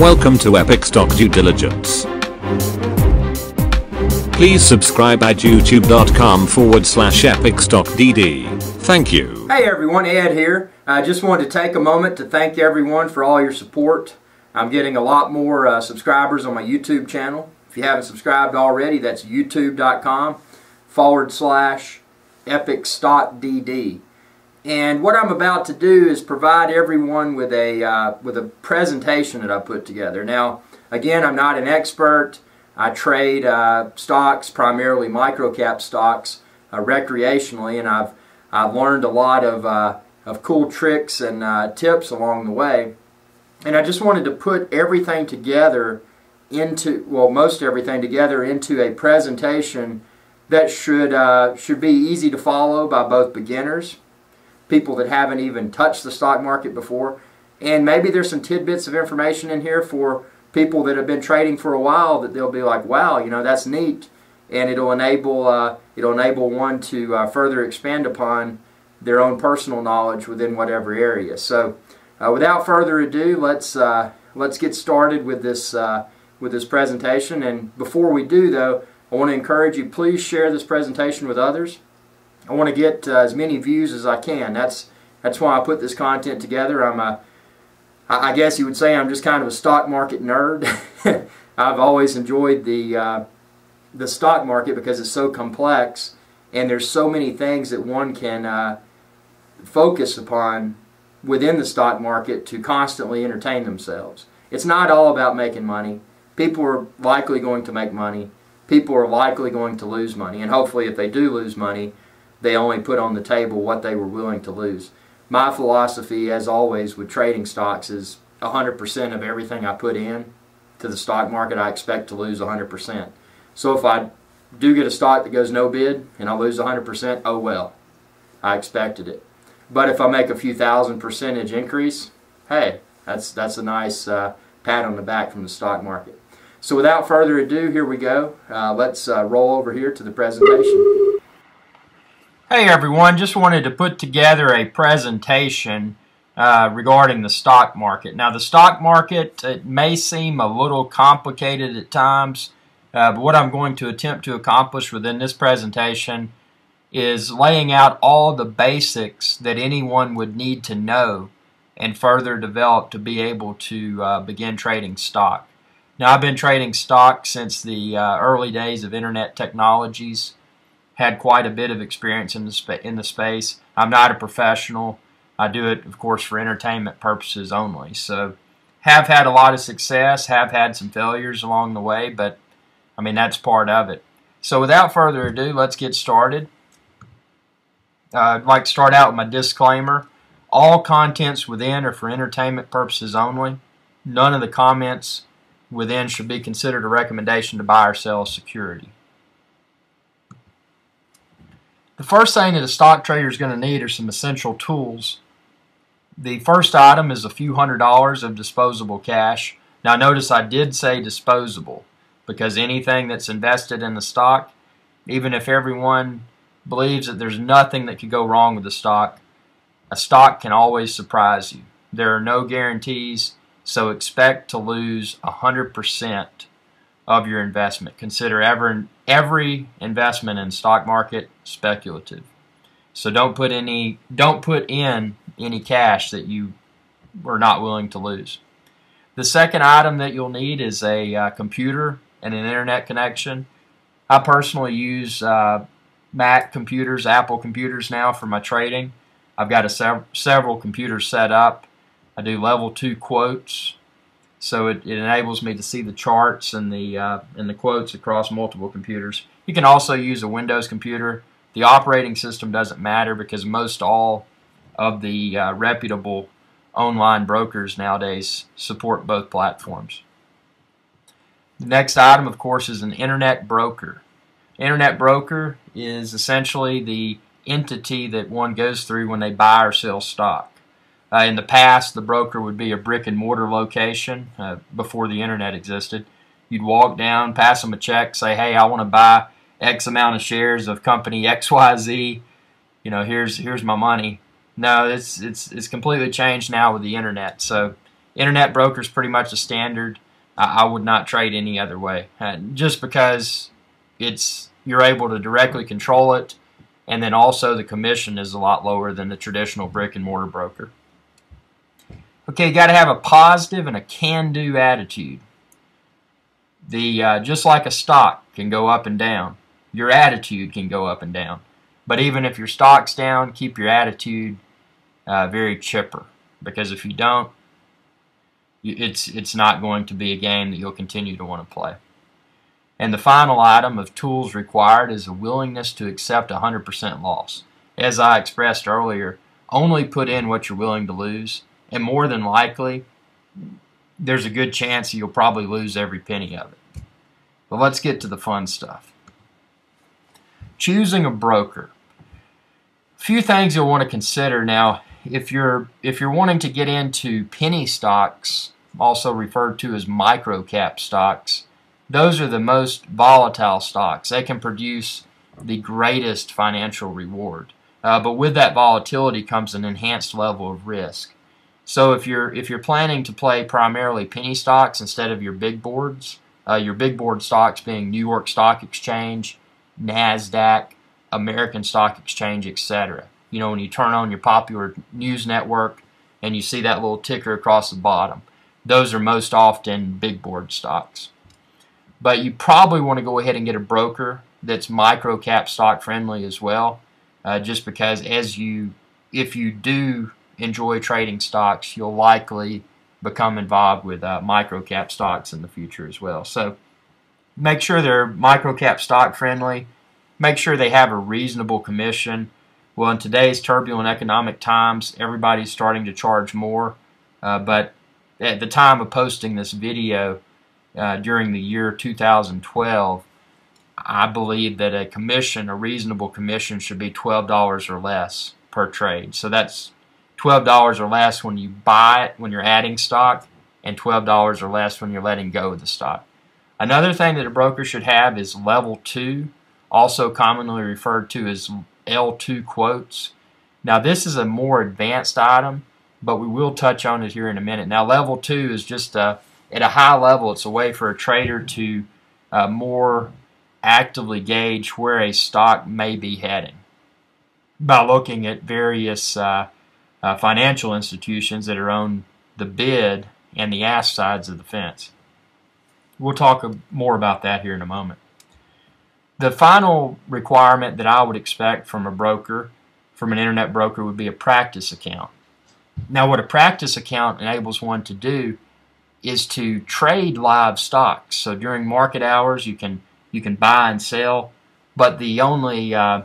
Welcome to Epic Stock Due Diligence. Please subscribe at youtube.com forward slash epicstockdd. Thank you. Hey everyone, Ed here. I just wanted to take a moment to thank everyone for all your support. I'm getting a lot more uh, subscribers on my YouTube channel. If you haven't subscribed already, that's youtube.com forward slash epicstockdd. And what I'm about to do is provide everyone with a uh, with a presentation that I put together. Now, again, I'm not an expert. I trade uh, stocks, primarily microcap stocks, uh, recreationally, and I've I've learned a lot of uh, of cool tricks and uh, tips along the way. And I just wanted to put everything together into well, most everything together into a presentation that should uh, should be easy to follow by both beginners people that haven't even touched the stock market before. And maybe there's some tidbits of information in here for people that have been trading for a while that they'll be like, wow, you know, that's neat. And it'll enable, uh, it'll enable one to uh, further expand upon their own personal knowledge within whatever area. So uh, without further ado, let's, uh, let's get started with this, uh, with this presentation. And before we do, though, I want to encourage you, please share this presentation with others. I want to get uh, as many views as I can. That's that's why I put this content together. I'm a, I guess you would say I'm just kind of a stock market nerd. I've always enjoyed the uh, the stock market because it's so complex and there's so many things that one can uh, focus upon within the stock market to constantly entertain themselves. It's not all about making money. People are likely going to make money. People are likely going to lose money. And hopefully if they do lose money, they only put on the table what they were willing to lose. My philosophy, as always, with trading stocks is 100% of everything I put in to the stock market, I expect to lose 100%. So if I do get a stock that goes no bid and I lose 100%, oh well. I expected it. But if I make a few thousand percentage increase, hey, that's, that's a nice uh, pat on the back from the stock market. So without further ado, here we go. Uh, let's uh, roll over here to the presentation. Hey everyone, just wanted to put together a presentation uh, regarding the stock market. Now the stock market, it may seem a little complicated at times, uh, but what I'm going to attempt to accomplish within this presentation is laying out all the basics that anyone would need to know and further develop to be able to uh, begin trading stock. Now I've been trading stock since the uh, early days of internet technologies had quite a bit of experience in the in the space. I'm not a professional. I do it, of course, for entertainment purposes only. So, have had a lot of success. Have had some failures along the way, but I mean that's part of it. So, without further ado, let's get started. Uh, I'd like to start out with my disclaimer. All contents within are for entertainment purposes only. None of the comments within should be considered a recommendation to buy or sell security. The first thing that a stock trader is going to need are some essential tools. The first item is a few hundred dollars of disposable cash. Now notice I did say disposable because anything that's invested in the stock, even if everyone believes that there's nothing that could go wrong with the stock, a stock can always surprise you. There are no guarantees, so expect to lose 100% of your investment. Consider every, every investment in stock market speculative. So don't put any don't put in any cash that you are not willing to lose. The second item that you'll need is a uh, computer and an internet connection. I personally use uh, Mac computers, Apple computers now for my trading. I've got a sev several computers set up. I do level two quotes so it, it enables me to see the charts and the uh, and the quotes across multiple computers. You can also use a Windows computer. The operating system doesn't matter because most all of the uh, reputable online brokers nowadays support both platforms. The next item, of course, is an internet broker. Internet broker is essentially the entity that one goes through when they buy or sell stock. Uh, in the past, the broker would be a brick and mortar location uh, before the internet existed. You'd walk down, pass them a check, say, "Hey, I want to buy X amount of shares of company XYZ. You know, here's here's my money." No, it's it's it's completely changed now with the internet. So internet broker is pretty much a standard. I, I would not trade any other way, uh, just because it's you're able to directly control it, and then also the commission is a lot lower than the traditional brick and mortar broker. Okay, you got to have a positive and a can-do attitude. The uh, just like a stock can go up and down, your attitude can go up and down. But even if your stock's down, keep your attitude uh, very chipper because if you don't, it's it's not going to be a game that you'll continue to want to play. And the final item of tools required is a willingness to accept 100% loss. As I expressed earlier, only put in what you're willing to lose, and more than likely, there's a good chance you'll probably lose every penny of it. But let's get to the fun stuff. Choosing a broker. A few things you'll want to consider now if you're if you're wanting to get into penny stocks, also referred to as micro cap stocks, those are the most volatile stocks. They can produce the greatest financial reward. Uh, but with that volatility comes an enhanced level of risk. So if you're if you're planning to play primarily penny stocks instead of your big boards, uh, your big board stocks being New York Stock Exchange, Nasdaq, American Stock Exchange, etc you know, when you turn on your popular news network and you see that little ticker across the bottom. Those are most often big board stocks. But you probably want to go ahead and get a broker that's micro cap stock friendly as well, uh, just because as you, if you do enjoy trading stocks, you'll likely become involved with uh, micro cap stocks in the future as well. So make sure they're micro cap stock friendly. Make sure they have a reasonable commission well, in today's turbulent economic times, everybody's starting to charge more. Uh, but at the time of posting this video, uh, during the year 2012, I believe that a commission, a reasonable commission, should be $12 or less per trade. So that's $12 or less when you buy it, when you're adding stock, and $12 or less when you're letting go of the stock. Another thing that a broker should have is level 2, also commonly referred to as L2 quotes. Now this is a more advanced item, but we will touch on it here in a minute. Now level 2 is just uh, at a high level, it's a way for a trader to uh, more actively gauge where a stock may be heading by looking at various uh, uh, financial institutions that are on the bid and the ask sides of the fence. We'll talk more about that here in a moment. The final requirement that I would expect from a broker, from an internet broker, would be a practice account. Now, what a practice account enables one to do is to trade live stocks. So during market hours, you can you can buy and sell, but the only uh,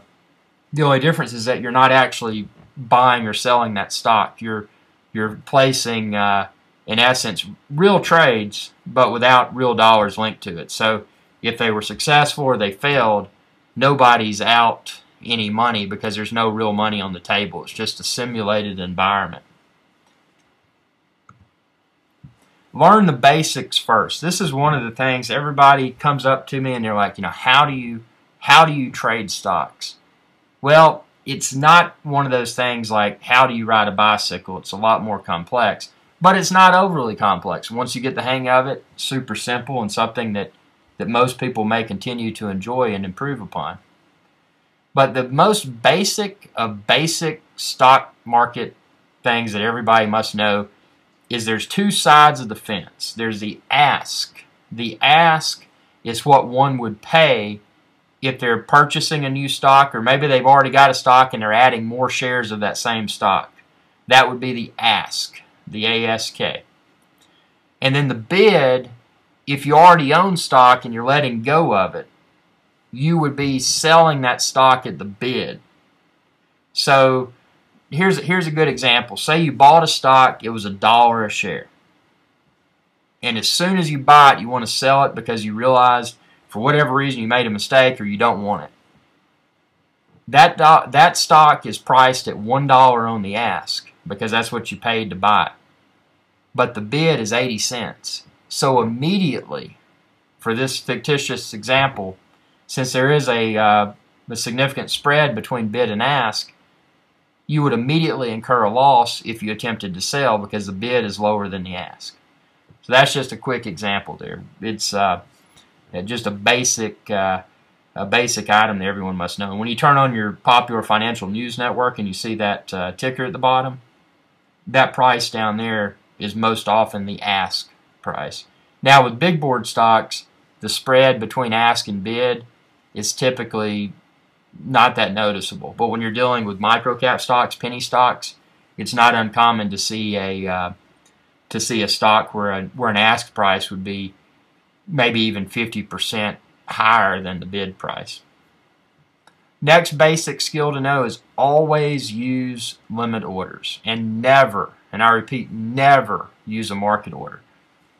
the only difference is that you're not actually buying or selling that stock. You're you're placing, uh, in essence, real trades, but without real dollars linked to it. So if they were successful or they failed, nobody's out any money because there's no real money on the table. It's just a simulated environment. Learn the basics first. This is one of the things everybody comes up to me and they're like, you know, how do you how do you trade stocks? Well, it's not one of those things like how do you ride a bicycle? It's a lot more complex, but it's not overly complex. Once you get the hang of it, super simple and something that that most people may continue to enjoy and improve upon. But the most basic of basic stock market things that everybody must know is there's two sides of the fence. There's the ask. The ask is what one would pay if they're purchasing a new stock or maybe they've already got a stock and they're adding more shares of that same stock. That would be the ask, the ASK. And then the bid if you already own stock and you're letting go of it, you would be selling that stock at the bid. So here's here's a good example. Say you bought a stock, it was a dollar a share. And as soon as you buy it, you want to sell it because you realized for whatever reason you made a mistake or you don't want it. That that stock is priced at $1 on the ask because that's what you paid to buy it. But the bid is 80 cents. So immediately, for this fictitious example, since there is a, uh, a significant spread between bid and ask, you would immediately incur a loss if you attempted to sell because the bid is lower than the ask. So that's just a quick example there. It's uh, just a basic uh, a basic item that everyone must know. when you turn on your popular financial news network and you see that uh, ticker at the bottom, that price down there is most often the ask price. Now with big board stocks, the spread between ask and bid is typically not that noticeable. But when you're dealing with microcap stocks, penny stocks, it's not uncommon to see a uh, to see a stock where a, where an ask price would be maybe even 50% higher than the bid price. Next basic skill to know is always use limit orders and never, and I repeat, never use a market order.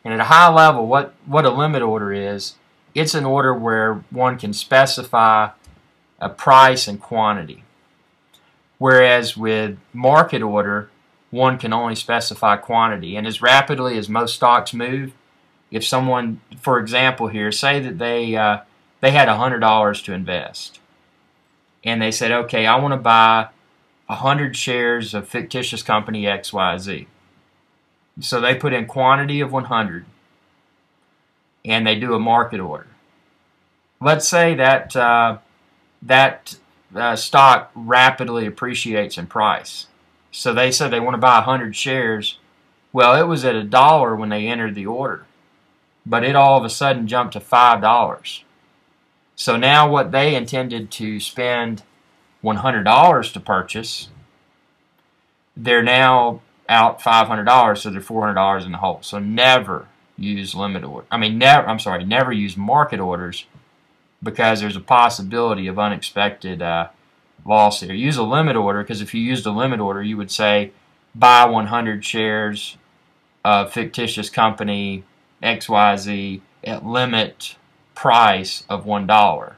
And at a high level, what, what a limit order is, it's an order where one can specify a price and quantity. Whereas with market order, one can only specify quantity. And as rapidly as most stocks move, if someone, for example here, say that they, uh, they had $100 to invest, and they said, okay, I want to buy 100 shares of fictitious company XYZ. So they put in quantity of 100, and they do a market order. Let's say that uh, that uh, stock rapidly appreciates in price. So they said they want to buy 100 shares. Well, it was at a dollar when they entered the order, but it all of a sudden jumped to $5. So now what they intended to spend $100 to purchase, they're now out $500, so they're $400 in the hole. So never use limit order. I mean, never. I'm sorry, never use market orders because there's a possibility of unexpected uh, loss here. Use a limit order because if you used a limit order, you would say buy 100 shares of fictitious company XYZ at limit price of $1.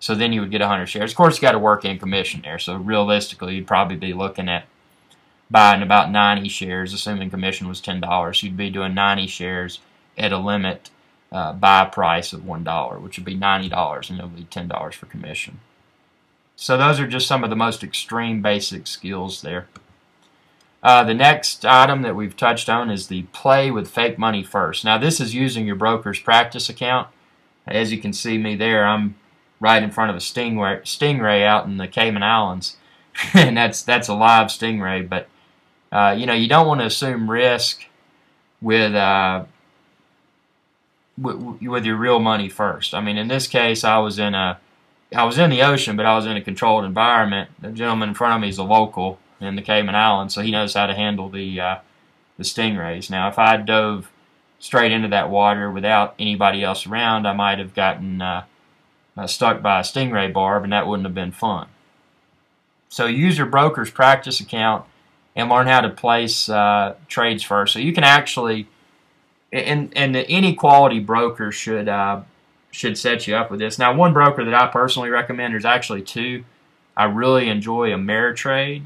So then you would get 100 shares. Of course, you got to work in commission there. So realistically, you'd probably be looking at buying about 90 shares, assuming commission was $10. You'd be doing 90 shares at a limit uh, buy price of $1, which would be $90, and it would be $10 for commission. So those are just some of the most extreme basic skills there. Uh, the next item that we've touched on is the play with fake money first. Now this is using your broker's practice account. As you can see me there, I'm right in front of a stingray, stingray out in the Cayman Islands. and that's that's a live stingray, but uh, you know you don't want to assume risk with uh, with your real money first. I mean, in this case, I was in a, I was in the ocean, but I was in a controlled environment. The gentleman in front of me is a local in the Cayman Islands, so he knows how to handle the uh, the stingrays. Now, if I dove straight into that water without anybody else around, I might have gotten uh, uh, stuck by a stingray barb, and that wouldn't have been fun. So use your broker's practice account and learn how to place uh, trades first. So you can actually and and any quality broker should uh, should set you up with this. Now, one broker that I personally recommend, there's actually two. I really enjoy Ameritrade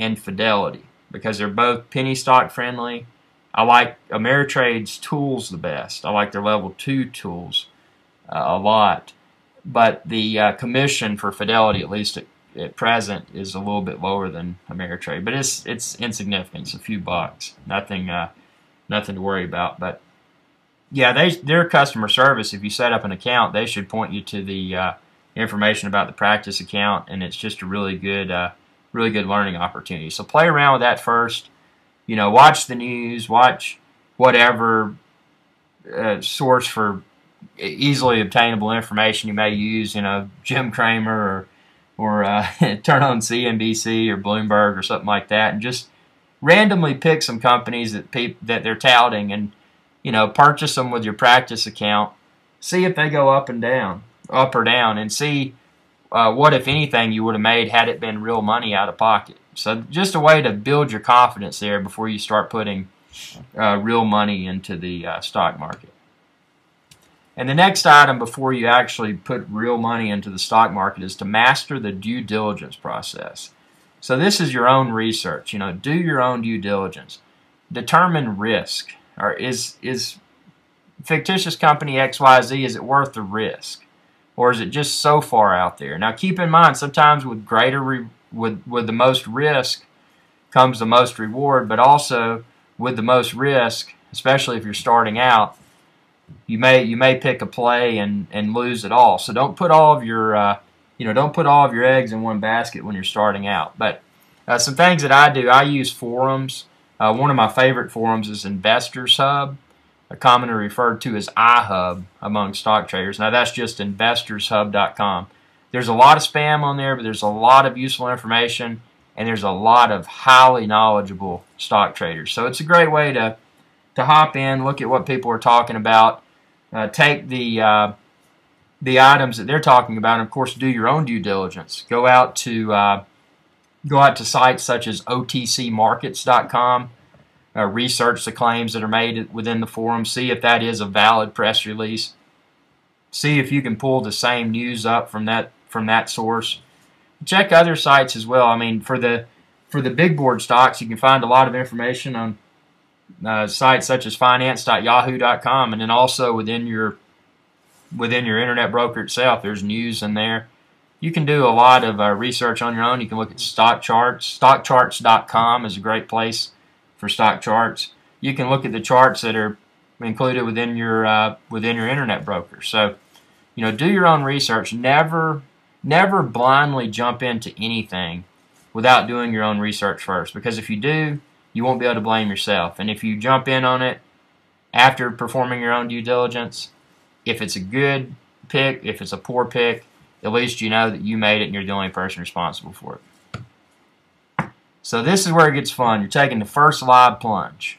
and Fidelity because they're both penny stock friendly. I like Ameritrade's tools the best. I like their level two tools uh, a lot, but the uh, commission for Fidelity, at least at, at present, is a little bit lower than Ameritrade. But it's it's insignificant. It's a few bucks. Nothing. Uh, nothing to worry about. But yeah, they their customer service. If you set up an account, they should point you to the uh, information about the practice account, and it's just a really good, uh, really good learning opportunity. So play around with that first. You know, watch the news, watch whatever uh, source for easily obtainable information you may use. You know, Jim Cramer or or uh, turn on CNBC or Bloomberg or something like that, and just randomly pick some companies that pe- that they're touting and you know purchase them with your practice account. See if they go up and down, up or down, and see uh, what if anything you would have made had it been real money out of pocket. So just a way to build your confidence there before you start putting uh, real money into the uh, stock market. And the next item before you actually put real money into the stock market is to master the due diligence process. So this is your own research. You know, do your own due diligence. Determine risk. Or is is fictitious company XYZ is it worth the risk? Or is it just so far out there? Now keep in mind sometimes with greater re with with the most risk comes the most reward, but also with the most risk, especially if you're starting out, you may you may pick a play and and lose it all. So don't put all of your uh, you know don't put all of your eggs in one basket when you're starting out. But uh, some things that I do, I use forums. Uh, one of my favorite forums is Investors Hub, commonly referred to as iHub among stock traders. Now that's just investorshub.com. There's a lot of spam on there, but there's a lot of useful information, and there's a lot of highly knowledgeable stock traders. So it's a great way to to hop in, look at what people are talking about, uh, take the uh, the items that they're talking about, and of course, do your own due diligence. Go out to uh, go out to sites such as OTCMarkets.com. Uh, research the claims that are made within the forum. See if that is a valid press release. See if you can pull the same news up from that from that source. Check other sites as well. I mean, for the for the big board stocks, you can find a lot of information on uh, sites such as finance.yahoo.com, and then also within your within your internet broker itself, there's news in there. You can do a lot of uh, research on your own. You can look at stock charts. Stockcharts.com is a great place for stock charts. You can look at the charts that are included within your uh, within your internet broker. So, you know, do your own research. Never never blindly jump into anything without doing your own research first. Because if you do, you won't be able to blame yourself. And if you jump in on it after performing your own due diligence, if it's a good pick, if it's a poor pick, at least you know that you made it and you're the only person responsible for it. So this is where it gets fun. You're taking the first live plunge.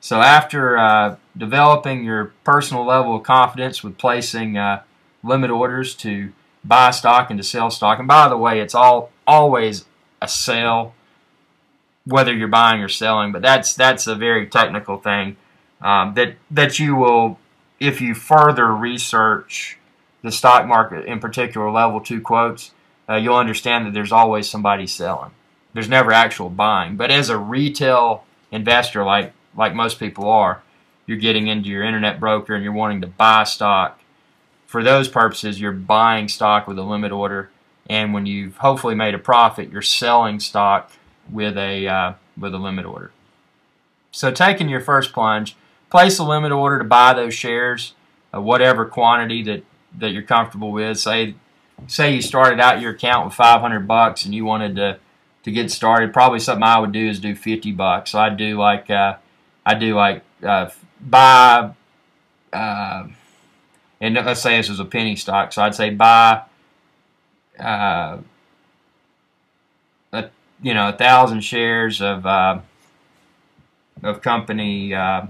So after uh, developing your personal level of confidence with placing uh, limit orders to buy stock and to sell stock, and by the way, it's all always a sell whether you're buying or selling, but that's that's a very technical thing um, that that you will, if you further research the stock market, in particular level two quotes, uh, you'll understand that there's always somebody selling. There's never actual buying, but as a retail investor, like like most people are, you're getting into your internet broker and you're wanting to buy stock. For those purposes, you're buying stock with a limit order, and when you've hopefully made a profit, you're selling stock with a uh, with a limit order. So taking your first plunge, place a limit order to buy those shares, uh, whatever quantity that that you're comfortable with. Say say you started out your account with 500 bucks and you wanted to to get started. Probably something I would do is do 50 bucks. So I'd do like uh, I do like uh, buy. Uh, and let's say this was a penny stock, so I'd say buy uh, you know, a thousand shares of uh, of company uh,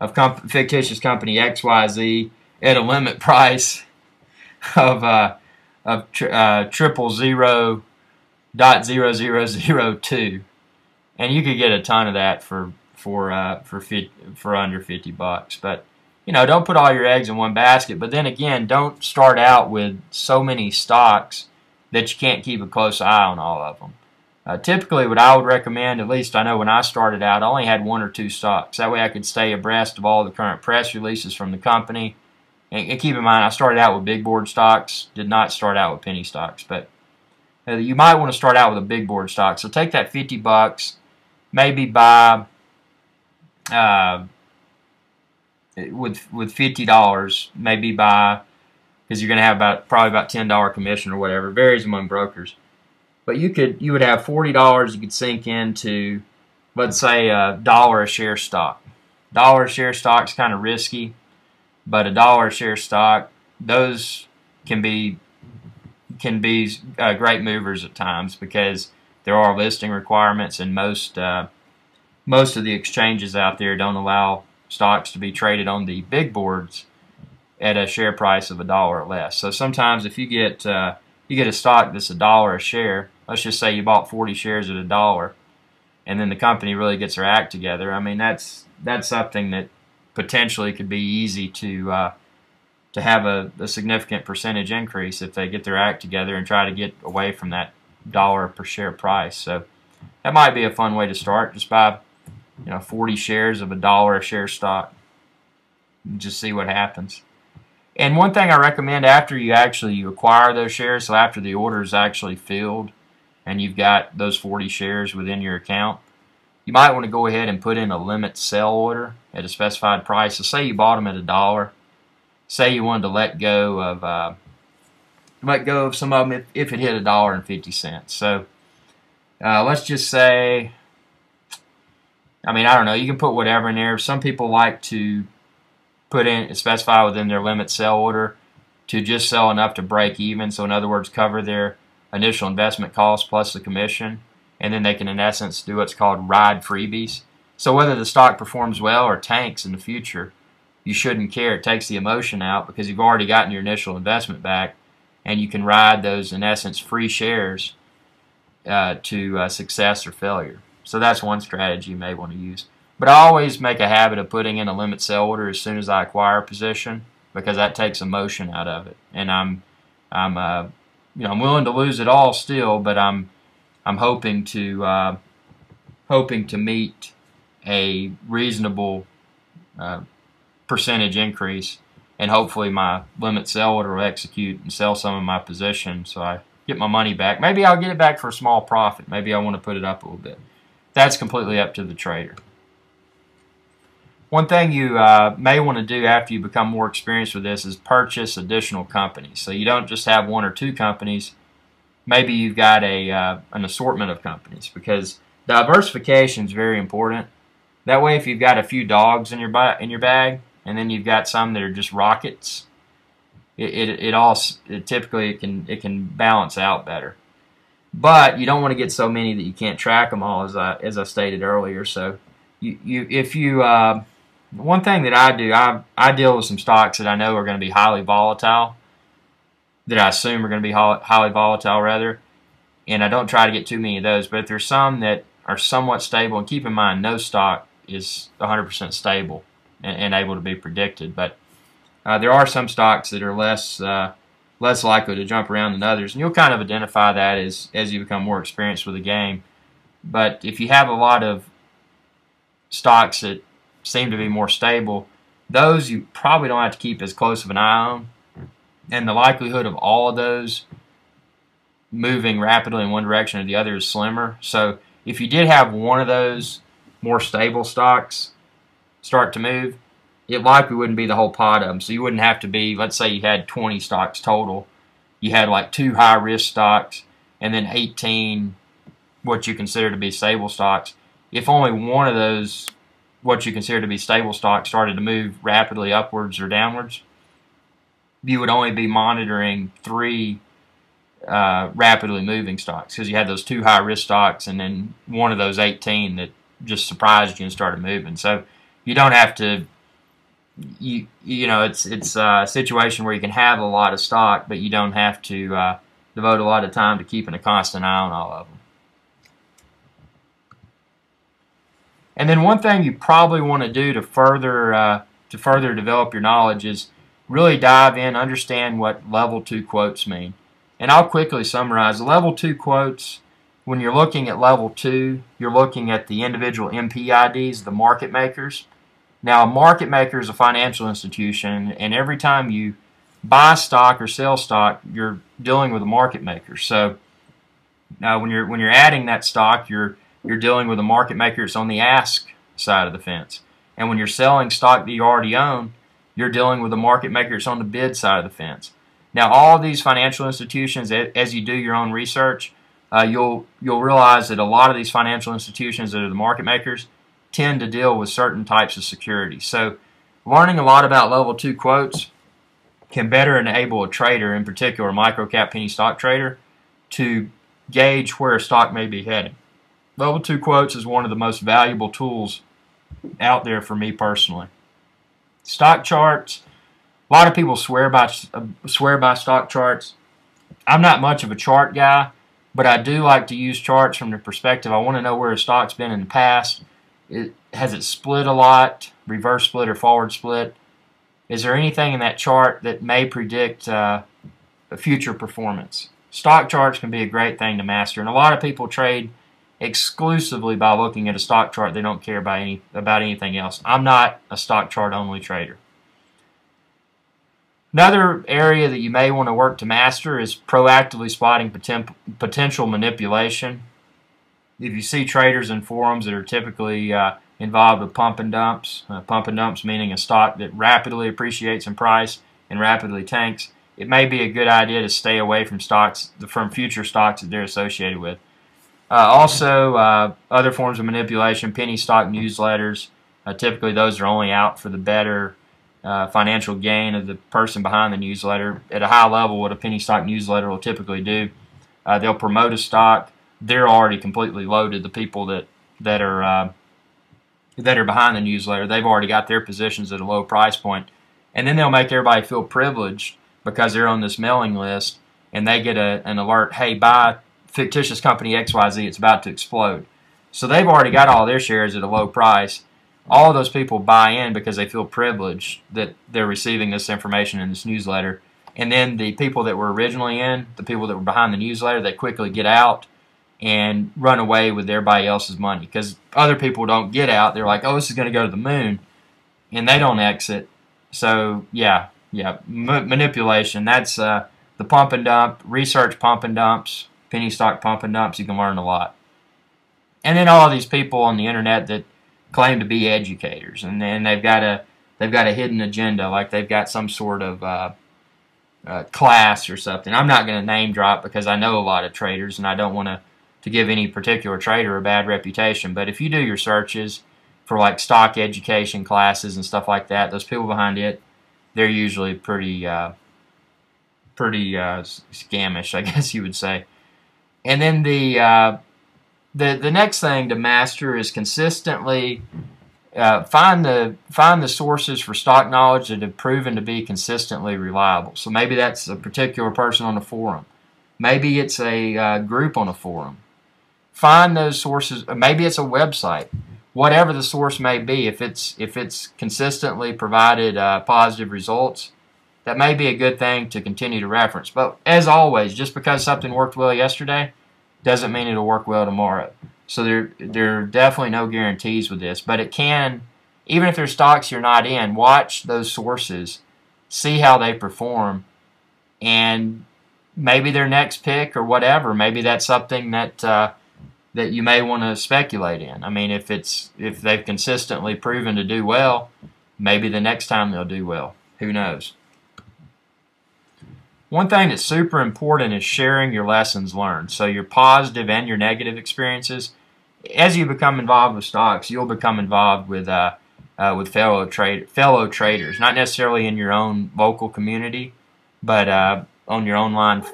of comp fictitious company XYZ at a limit price of uh, of tri uh, triple zero dot zero zero zero two, and you could get a ton of that for for uh, for fit, for under fifty bucks. But you know, don't put all your eggs in one basket. But then again, don't start out with so many stocks that you can't keep a close eye on all of them. Uh, typically, what I would recommend, at least I know when I started out, I only had one or two stocks. That way I could stay abreast of all the current press releases from the company. And, keep in mind, I started out with big board stocks, did not start out with penny stocks. But you might want to start out with a big board stock. So take that 50 bucks, maybe buy uh, with with $50, maybe buy because you're going to have about probably about ten dollar commission or whatever. It varies among brokers, but you could you would have forty dollars you could sink into, let's say a dollar a share stock. Dollar a share stock is kind of risky, but a dollar a share stock those can be can be uh, great movers at times because there are listing requirements and most uh, most of the exchanges out there don't allow stocks to be traded on the big boards at a share price of a dollar or less. So sometimes if you get uh, you get a stock that's a dollar a share, let's just say you bought 40 shares at a dollar, and then the company really gets their act together. I mean that's that's something that potentially could be easy to uh, to have a, a significant percentage increase if they get their act together and try to get away from that dollar per share price. So that might be a fun way to start. Just buy you know 40 shares of a dollar a share stock. And just see what happens. And one thing I recommend after you actually acquire those shares, so after the order is actually filled and you've got those 40 shares within your account, you might want to go ahead and put in a limit sell order at a specified price. So say you bought them at a dollar. Say you wanted to let go of uh, let go of some of them if, if it hit a dollar and fifty cents. So uh, let's just say, I mean, I don't know. You can put whatever in there. Some people like to put in specify within their limit sell order to just sell enough to break even. So in other words, cover their initial investment cost plus the commission, and then they can in essence do what's called ride freebies. So whether the stock performs well or tanks in the future, you shouldn't care. It takes the emotion out because you've already gotten your initial investment back, and you can ride those in essence free shares uh, to uh, success or failure. So that's one strategy you may want to use. But I always make a habit of putting in a limit sell order as soon as I acquire a position because that takes emotion out of it. And I'm, I'm, uh, you know, I'm willing to lose it all still, but I'm, I'm hoping to, uh, hoping to meet a reasonable uh, percentage increase, and hopefully my limit sell order will execute and sell some of my position, so I get my money back. Maybe I'll get it back for a small profit. Maybe I want to put it up a little bit. That's completely up to the trader. One thing you uh, may want to do after you become more experienced with this is purchase additional companies. So you don't just have one or two companies. Maybe you've got a uh, an assortment of companies because diversification is very important. That way, if you've got a few dogs in your in your bag, and then you've got some that are just rockets, it it, it all it typically it can it can balance out better. But you don't want to get so many that you can't track them all, as I as I stated earlier. So you you if you uh, one thing that I do, I, I deal with some stocks that I know are going to be highly volatile, that I assume are going to be highly volatile, rather, and I don't try to get too many of those. But if there's some that are somewhat stable, and keep in mind, no stock is 100% stable and, and, able to be predicted. But uh, there are some stocks that are less uh, less likely to jump around than others, and you'll kind of identify that as as you become more experienced with the game. But if you have a lot of stocks that seem to be more stable, those you probably don't have to keep as close of an eye on. And the likelihood of all of those moving rapidly in one direction or the other is slimmer. So if you did have one of those more stable stocks start to move, it likely wouldn't be the whole pot of them. So you wouldn't have to be, let's say you had 20 stocks total. You had like two high risk stocks and then 18 what you consider to be stable stocks. If only one of those what you consider to be stable stocks started to move rapidly upwards or downwards, you would only be monitoring three uh, rapidly moving stocks because you had those two high risk stocks and then one of those 18 that just surprised you and started moving. So you don't have to. You you know it's it's a situation where you can have a lot of stock, but you don't have to uh, devote a lot of time to keeping a constant eye on all of them. And then one thing you probably want to do to further uh, to further develop your knowledge is really dive in, understand what level two quotes mean. And I'll quickly summarize. Level two quotes, when you're looking at level two, you're looking at the individual MPIDs, the market makers. Now, a market maker is a financial institution, and every time you buy stock or sell stock, you're dealing with a market maker. So, uh, when you're when you're adding that stock, you're you're dealing with a market maker that's on the ask side of the fence. And when you're selling stock that you already own, you're dealing with a market maker that's on the bid side of the fence. Now, all these financial institutions, as you do your own research, uh, you'll you'll realize that a lot of these financial institutions that are the market makers tend to deal with certain types of securities. So, learning a lot about level two quotes can better enable a trader, in particular a microcap penny stock trader, to gauge where a stock may be heading. Level 2 Quotes is one of the most valuable tools out there for me personally. Stock charts, a lot of people swear by swear by stock charts. I'm not much of a chart guy, but I do like to use charts from the perspective I want to know where a stock's been in the past. It, has it split a lot, reverse split or forward split? Is there anything in that chart that may predict uh, future performance? Stock charts can be a great thing to master, and a lot of people trade exclusively by looking at a stock chart. They don't care about any about anything else. I'm not a stock chart only trader. Another area that you may want to work to master is proactively spotting poten- potential manipulation. If you see traders in forums that are typically uh, involved with pump and dumps, uh, pump and dumps meaning a stock that rapidly appreciates in price and rapidly tanks, it may be a good idea to stay away from stocks from future stocks that they're associated with. Uh, also, uh, other forms of manipulation, penny stock newsletters. Uh, typically, those are only out for the better uh, financial gain of the person behind the newsletter. At a high level, what a penny stock newsletter will typically do, uh, they'll promote a stock. They're already completely loaded. The people that that are uh, that are behind the newsletter, they've already got their positions at a low price point, and then they'll make everybody feel privileged because they're on this mailing list, and they get a, an alert, hey, buy fictitious company XYZ, it's about to explode. So they've already got all their shares at a low price all those people buy in because they feel privileged that they're receiving this information in this newsletter. And then the people that were originally in, the people that were behind the newsletter, they quickly get out and run away with everybody else's money because other people don't get out. They're like, oh, this is going to go to the moon, and they don't exit. So yeah, yeah, M- manipulation. That's uh, the pump and dump. Research pump and dumps, penny stock pump and dumps. You can learn a lot. And then all these people on the internet that claim to be educators, and then they've got a they've got a hidden agenda, like they've got some sort of uh, uh, class or something. I'm not going to name drop because I know a lot of traders, and I don't want to to give any particular trader a bad reputation. But if you do your searches for like stock education classes and stuff like that, those people behind it, they're usually pretty uh, pretty uh, scamish, I guess you would say. And then the uh, the the next thing to master is consistently uh, find the find the sources for stock knowledge that have proven to be consistently reliable. So maybe that's a particular person on a forum. Maybe it's a uh, group on a forum. Find those sources. Maybe it's a website. Whatever the source may be, if it's if it's consistently provided uh, positive results, that may be a good thing to continue to reference. But as always, just because something worked well yesterday doesn't mean it'll work well tomorrow. So there there are definitely no guarantees with this, but it can even if there's stocks you're not in, watch those sources, see how they perform, and maybe their next pick or whatever, maybe that's something that uh, that you may want to speculate in. I mean, if it's if they've consistently proven to do well, maybe the next time they'll do well. Who knows? One thing that's super important is sharing your lessons learned. So your positive and your negative experiences. As you become involved with stocks, you'll become involved with uh, uh, with fellow trade fellow traders, not necessarily in your own local community, but uh, on your online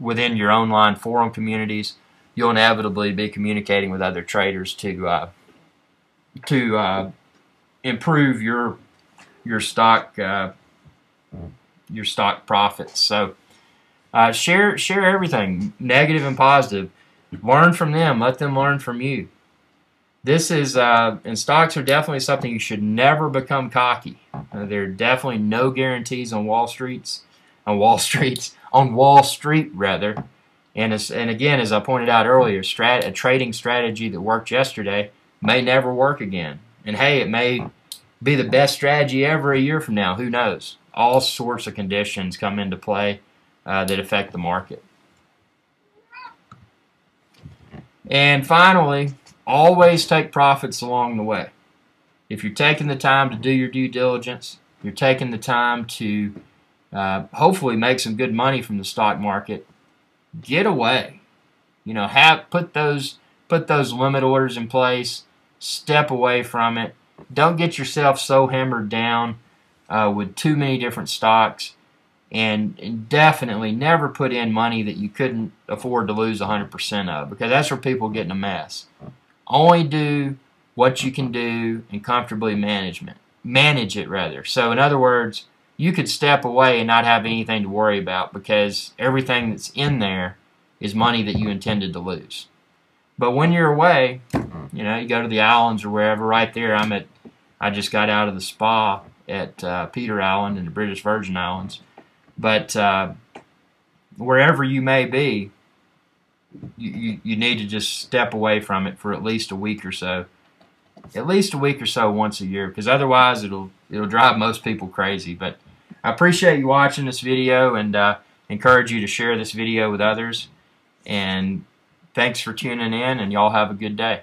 within your online forum communities. You'll inevitably be communicating with other traders to uh, to uh, improve your your stock uh, your stock profits. So uh, share share everything, negative and positive. Learn from them. Let them learn from you. This is uh, and stocks are definitely something you should never become cocky. Uh, there are definitely no guarantees on Wall Streets, on Wall Streets, on Wall Street rather. And and again, as I pointed out earlier, strat, a trading strategy that worked yesterday may never work again. And hey, it may be the best strategy ever a year from now. Who knows? All sorts of conditions come into play uh, that affect the market. And finally, always take profits along the way. If you're taking the time to do your due diligence, you're taking the time to uh, hopefully make some good money from the stock market, get away. You know, have put those put those limit orders in place. Step away from it. Don't get yourself so hammered down uh, with too many different stocks and definitely never put in money that you couldn't afford to lose 100% of because that's where people get in a mess. Only do what you can do and comfortably management manage it rather. So in other words, you could step away and not have anything to worry about because everything that's in there is money that you intended to lose. But when you're away, you know, you go to the islands or wherever. Right there, I'm at. I just got out of the spa at uh, Peter Island in the British Virgin Islands but uh, wherever you may be, you, you, you need to just step away from it for at least a week or so. At least a week or so once a year, because otherwise it'll it'll drive most people crazy. But I appreciate you watching this video and uh, encourage you to share this video with others. And thanks for tuning in, and y'all have a good day.